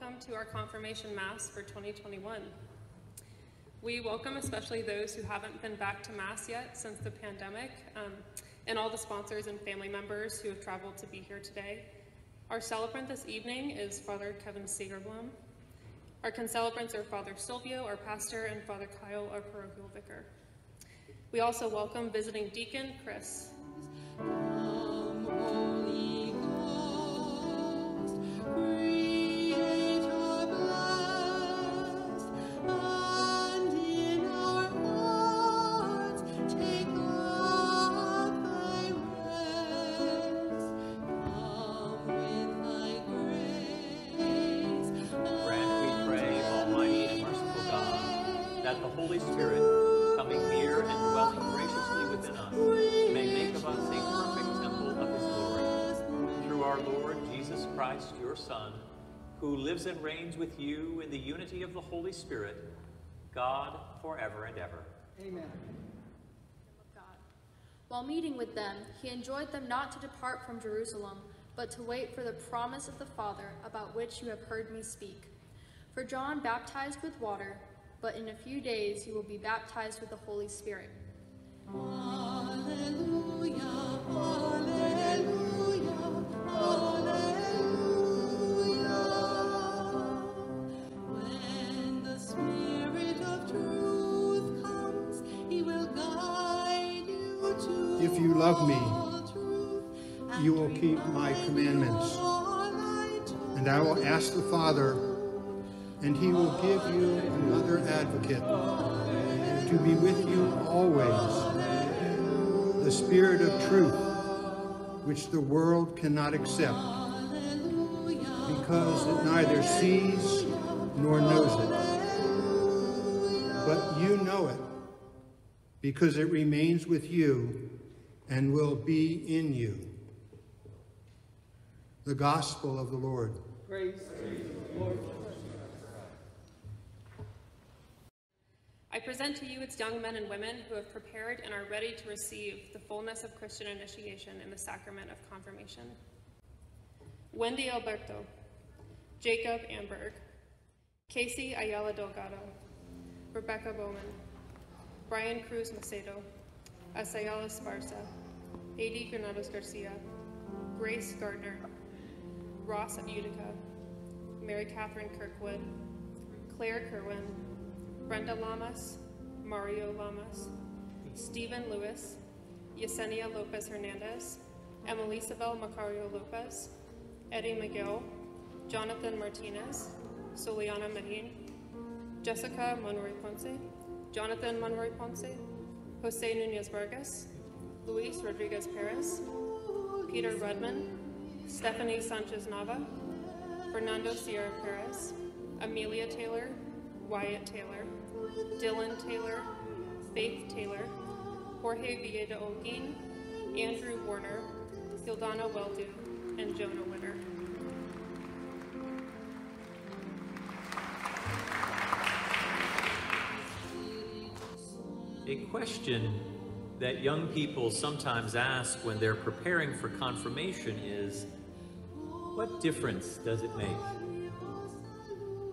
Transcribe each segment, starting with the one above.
Welcome to our Confirmation Mass for 2021. We welcome especially those who haven't been back to Mass yet since the pandemic, um, and all the sponsors and family members who have traveled to be here today. Our celebrant this evening is Father Kevin Segerblom. Our concelebrants are Father Silvio, our pastor, and Father Kyle, our parochial vicar. We also welcome visiting deacon Chris. Who lives and reigns with you in the unity of the Holy Spirit, God, forever and ever. Amen. While meeting with them, he enjoined them not to depart from Jerusalem, but to wait for the promise of the Father, about which you have heard me speak. For John baptized with water, but in a few days you will be baptized with the Holy Spirit. Alleluia, alleluia, you will keep my commandments. And I will ask the Father, and he will give you another advocate to be with you always, the Spirit of truth, which the world cannot accept, because it neither sees nor knows it. But you know it, because it remains with you and will be in you. The Gospel of the Lord. I present to you its young men and women who have prepared and are ready to receive the fullness of Christian initiation in the sacrament of confirmation. Wendy Alberto, Jacob Amberg, Casey Ayala Delgado, Rebecca Bowman, Brian Cruz Macedo, Asayala Sparsa, Adi Granados Garcia, Grace Gardner, Ross Utica, Mary Catherine Kirkwood, Claire Kerwin, Brenda Lamas, Mario Lamas, Stephen Lewis, Yesenia Lopez Hernandez, Emelisabel Macario Lopez, Eddie McGill, Jonathan Martinez, Soliana Marin, Jessica Monroy Ponce, Jonathan Monroy Ponce, Jose Nunez Vargas, Luis Rodriguez Perez, Peter Rudmin, Stephanie Sanchez Nava, Fernando Sierra Perez, Amelia Taylor, Wyatt Taylor, Dylan Taylor, Faith Taylor, Jorge Villeda Olguin, Andrew Warner, Gildana Weldu, and Jonah Witter. A question that young people sometimes ask when they're preparing for confirmation is, what difference does it make?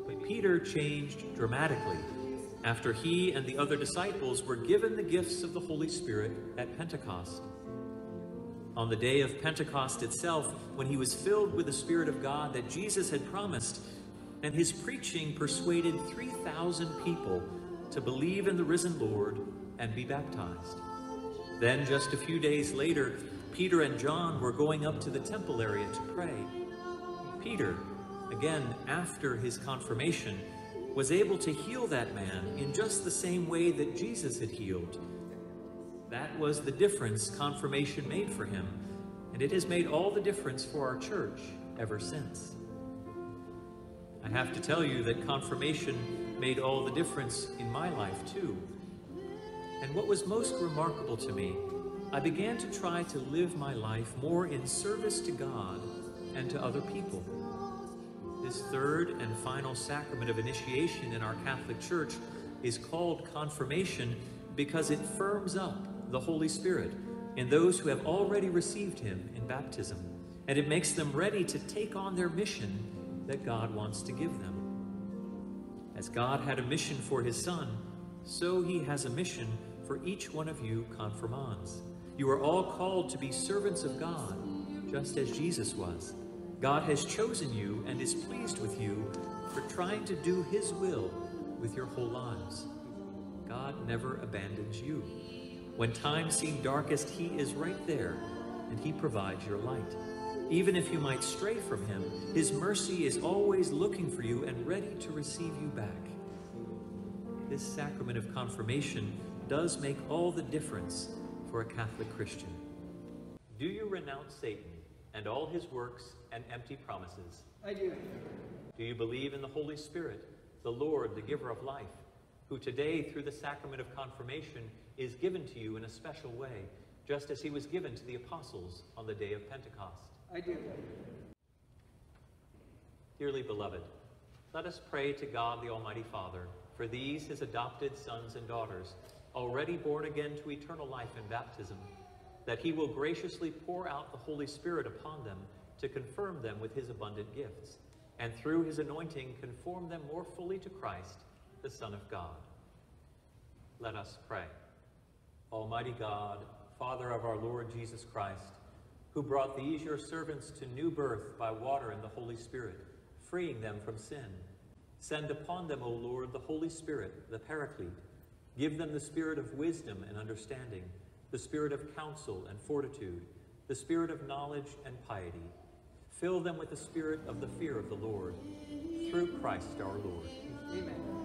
But Peter changed dramatically after he and the other disciples were given the gifts of the Holy Spirit at Pentecost. On the day of Pentecost itself, when he was filled with the Spirit of God that Jesus had promised, and his preaching persuaded 3,000 people to believe in the risen Lord and be baptized. Then, just a few days later, Peter and John were going up to the temple area to pray. Peter, again after his confirmation, was able to heal that man in just the same way that Jesus had healed. That was the difference confirmation made for him, and it has made all the difference for our church ever since. I have to tell you that confirmation made all the difference in my life too. And what was most remarkable to me, I began to try to live my life more in service to God and to other people. This third and final sacrament of initiation in our Catholic Church is called confirmation because it firms up the Holy Spirit in those who have already received Him in baptism, and it makes them ready to take on their mission that God wants to give them. As God had a mission for his Son, so he has a mission for each one of you confirmands. You are all called to be servants of God, just as Jesus was. God has chosen you and is pleased with you for trying to do his will with your whole lives. God never abandons you. When times seem darkest, he is right there, and he provides your light. Even if you might stray from him, his mercy is always looking for you and ready to receive you back. This sacrament of confirmation does make all the difference for a Catholic Christian. Do you renounce Satan and all his works and empty promises? I do. Do you believe in the Holy Spirit, the Lord, the giver of life, who today, through the sacrament of confirmation, is given to you in a special way, just as he was given to the apostles on the day of Pentecost? I do. Dearly beloved, let us pray to God the Almighty Father for these his adopted sons and daughters, already born again to eternal life in baptism, that he will graciously pour out the Holy Spirit upon them to confirm them with his abundant gifts, and through his anointing conform them more fully to Christ, the Son of God. Let us pray. Almighty God, Father of our Lord Jesus Christ, who brought these your servants to new birth by water and the Holy Spirit, freeing them from sin. Send upon them, O Lord, the Holy Spirit, the Paraclete. Give them the spirit of wisdom and understanding, the spirit of counsel and fortitude, the spirit of knowledge and piety. Fill them with the spirit of the fear of the Lord, through Christ our Lord. Amen.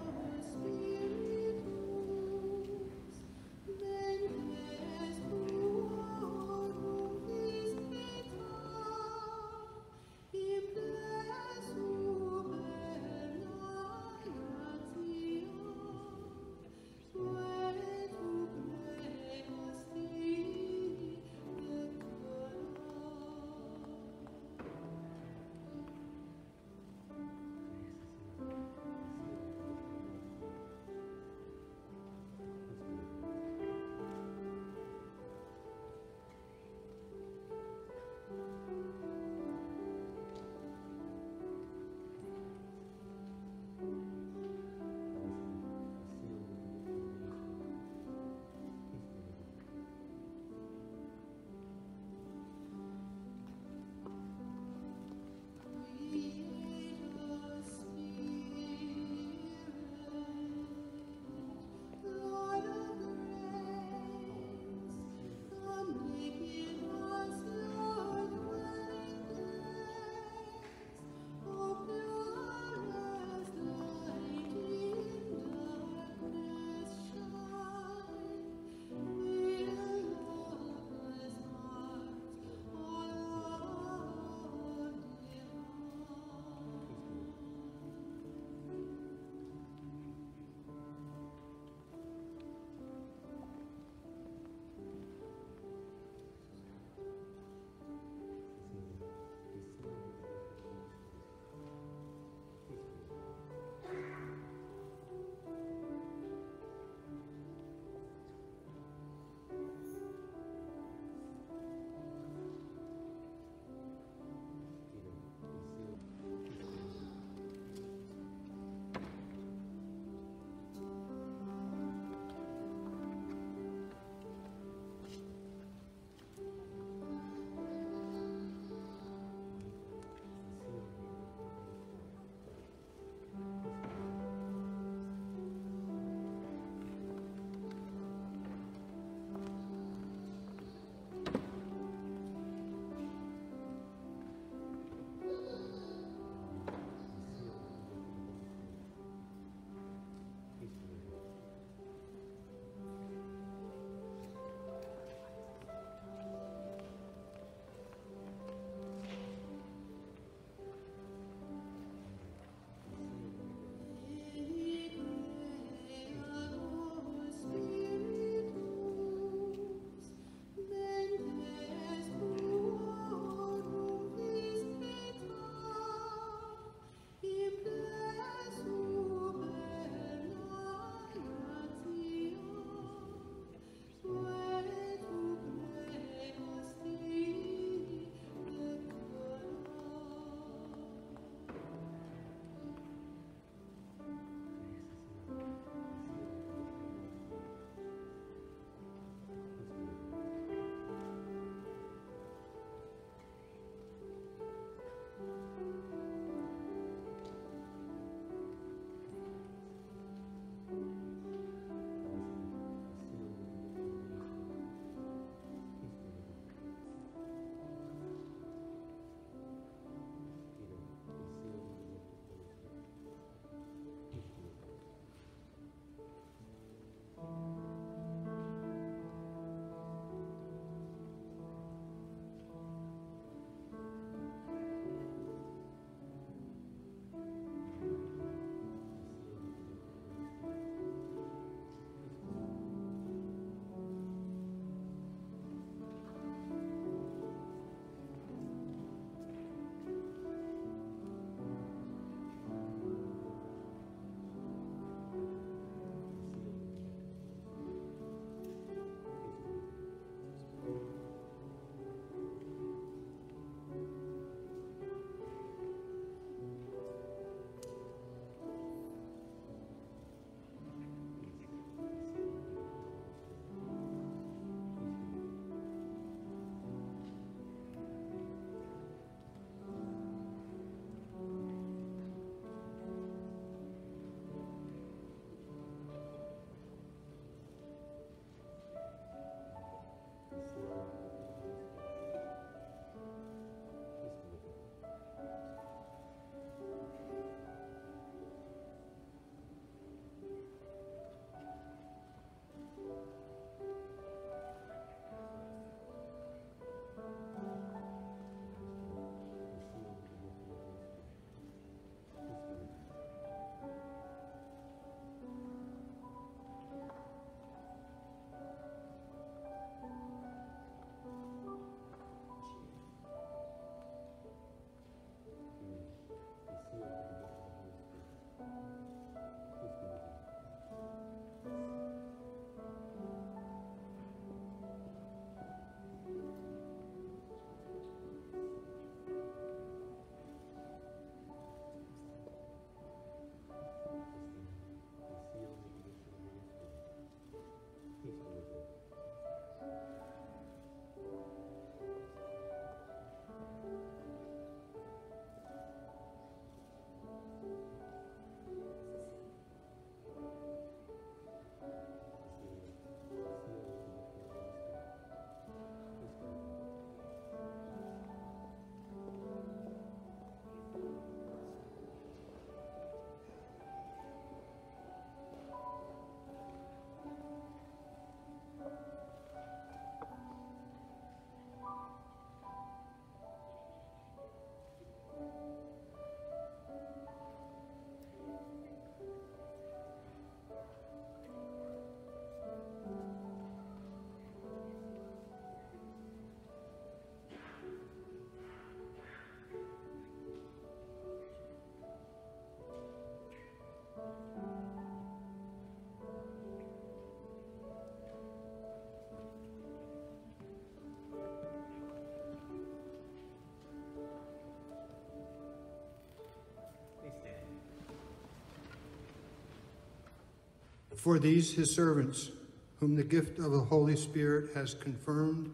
For these his servants, whom the gift of the Holy Spirit has confirmed,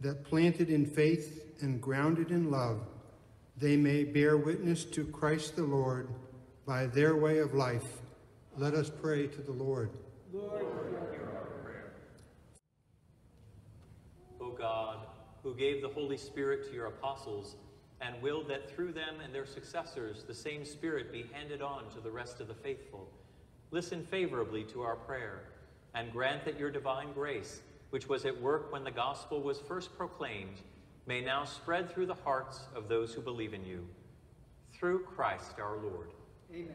that planted in faith and grounded in love, they may bear witness to Christ the Lord by their way of life. Let us pray to the Lord. Lord, hear our prayer. O God, who gave the Holy Spirit to your apostles, and willed that through them and their successors the same Spirit be handed on to the rest of the faithful, listen favorably to our prayer, and grant that your divine grace, which was at work when the gospel was first proclaimed, may now spread through the hearts of those who believe in you. Through Christ our Lord. Amen.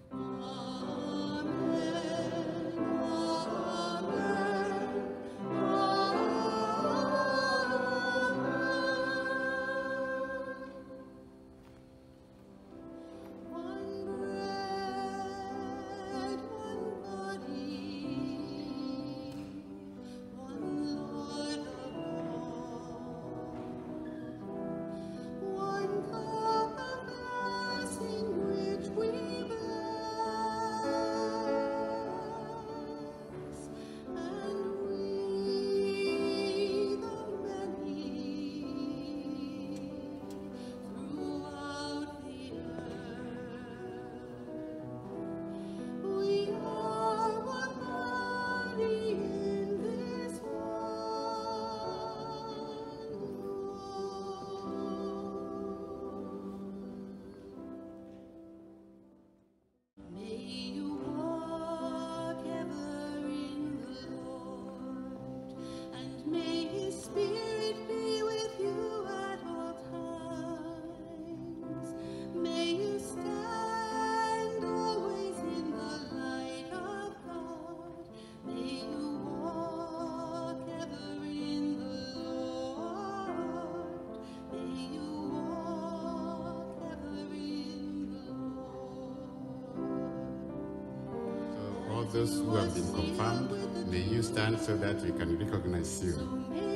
One those who have been confirmed, may you stand so that we can recognize you.